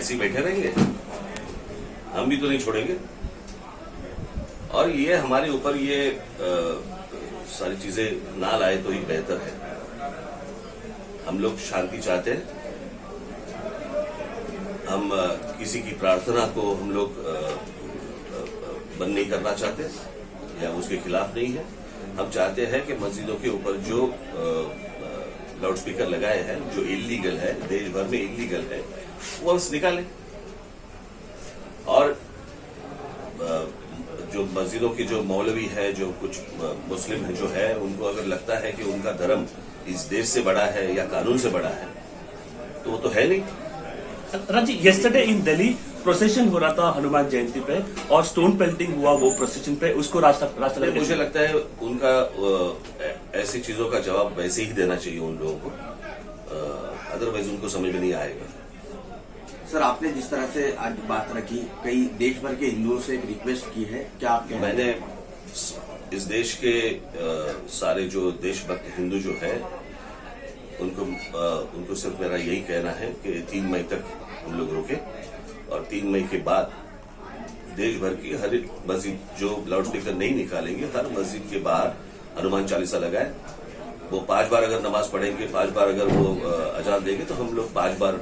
ऐसे बैठे रहेंगे? हम भी तो नहीं छोड़ेंगे। और ये हमारे ऊपर ये आ, सारी चीज़ें ना लाए तो ही बेहतर है। हम लोग शांति चाहते हैं। हम आ, किसी की प्रार्थना को हम लोग आ, आ, बंद नहीं करना चाहते या उसके खिलाफ नहीं है। हम चाहते हैं कि मस्जिदों के ऊपर जो लाउड स्पीकर लगाए हैं जो इलीगल है देश भर में इलीगल है वो बस निकालें। और जो मस्जिदों के जो मौलवी है जो कुछ मुस्लिम है जो है उनको अगर लगता है कि उनका धर्म इस देश से बड़ा है या कानून से बड़ा है तो वो तो है नहीं। राज़ी yesterday in Delhi प्रोसेशन हो रहा था हनुमान जयंती पे और स्टोन पेल्टिंग हुआ वो प्रोसेशन पे उसको नहीं, राष्ट्रपति मुझे लगता है उनका ऐसी चीज़ों का जवाब वैसे ही देना चाहिए उन लोगों को। अदरवाइज़ उनको समझ में नहीं आएगा। सर आपने जिस तरह से आज बात रखी कई देश भर के हिंदुओं से एक रिक्वेस्ट की है क्या आप मैंने इस देश के अ, सारे जो देशभक्त हिंदू जो है उनको अ, उनको सिर्फ़ मेरा यही कहना है कि तीन मई तक हम लोग रुके और तीन मई के बाद देश भर की हर एक मस्जिद जो लाउड स्पीकर नहीं निकालेंगे हर मस्जिद के बाहर हनुमान चालीसा लगाए। वो पाँच बार अगर नमाज़ पढ़ेंगे पाँच बार अगर वो अजान देंगे तो हम लोग पाँच बार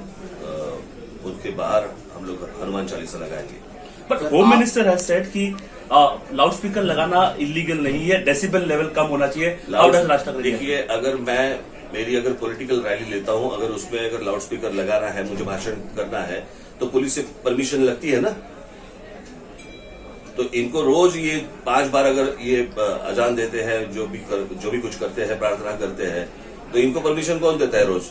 उनके बाहर हम लोग हनुमान चालीसा लगाएँगे। But home minister has said कि लाउड स्पीकर लगाना इलीगल नहीं है डेसिबल लेवल कम होना चाहिए। देखिए अगर मैं मेरी अगर पॉलिटिकल रैली लेता हूँ अगर उसमें अगर लाउड स्पीकर लगाना है मुझे भाषण करना है तो पुलिस से परमिशन लगती है ना? तो इनको रोज ये पाँच बार अगर ये अजान देते हैं जो भी कर, जो भी कुछ करते हैं प्रार्थना करते हैं तो इनको परमिशन कौन देता है रोज?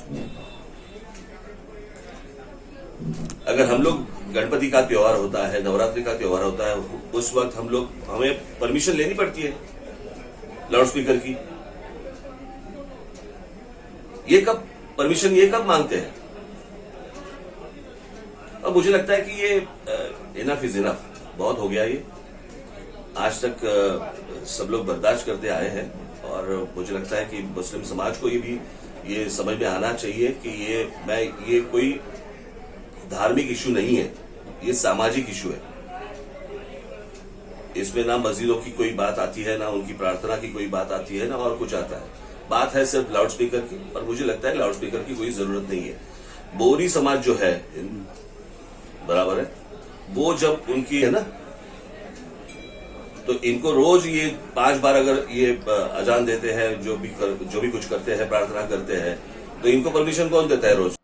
अगर हम लोग गणपति का त्योहार होता है नवरात्रि का त्योहार होता है उस वक्त हम लोग हमें परमिशन लेनी पड़ती है लाउड स्पीकर की। ये कब परमिशन ये कब मांगते हैं? अब मुझे लगता है कि ये इनफ इज़ इनफ बहुत हो गया ये। आज तक सब लोग बर्दाश्त करते आए हैं और मुझे लगता है कि मुस्लिम समाज को ये भी, ये समझ में आना चाहिए कि ये, मैं, ये कोई धार्मिक इशू नहीं है, ये सामाजिक इशू है। इसमें ना मस्जिदों की कोई बात आती है, ना उनकी प्रार्थना की कोई बात आती है, ना और कुछ आता है। बात है सिर्फ़ लाउड स्पीकर की और मुझे लगता है लाउड स्पीकर की कोई ज़रूरत नहीं है। बोरी समाज जो है, बराबर है, वो जब उनकी, है ना तो इनको रोज ये पाँच बार अगर ये अजान देते हैं जो भी कर, जो भी कुछ करते हैं प्रार्थना करते हैं तो इनको परमिशन कौन देता है रोज?